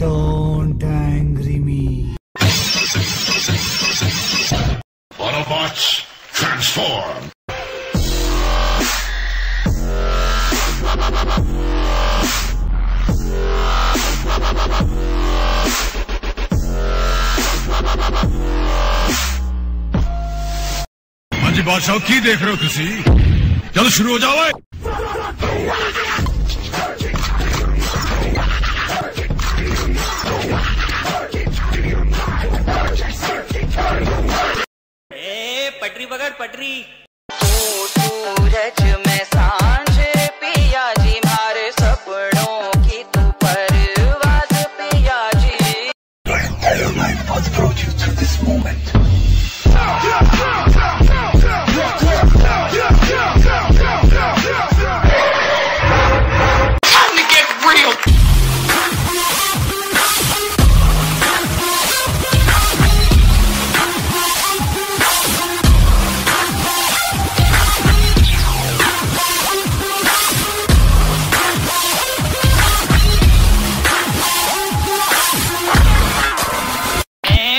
Don't angry me. Autobots, transform! बादशाह की देख रहे हो तुसी जल्द शुरू हो जाओ पटरी बगैर पटरी। सूरज में साँझ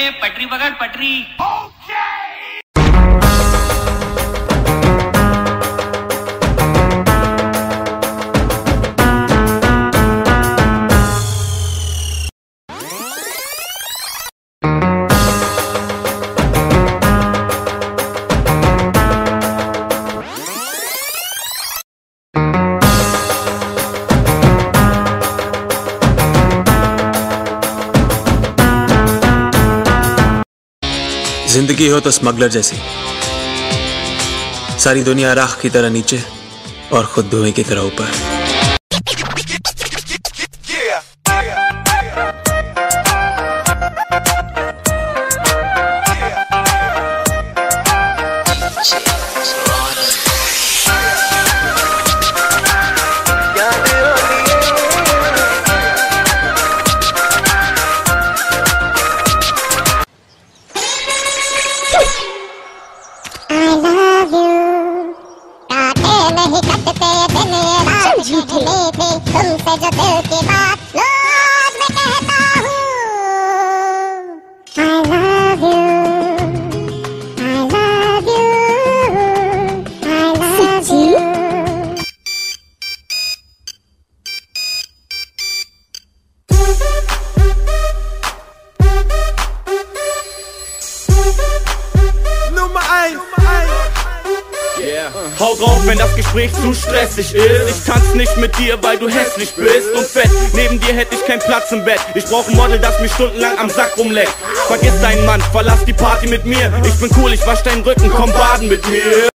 पटरी पकड़ पटरी। ज़िंदगी हो तो स्मगलर जैसी। सारी दुनिया राख की तरह नीचे और खुद धुएँ की तरह ऊपर। झूठे में थे तुमसे जो दिल के बात रोज मैं कहता हूँ I love you I love you I love you Nummer 1 Yeah. Hau drauf, wenn das Gespräch zu stressig ist. Ich tanz nicht mit dir, weil du hässlich bist und fett. Neben dir hätte ich keinen Platz im Bett. Ich brauch ein Model, das mich stundenlang am Sack rumleckt. Vergiss deinen Mann, verlass die Party mit mir. Ich bin cool, ich wasch deinen Rücken, komm baden mit mir.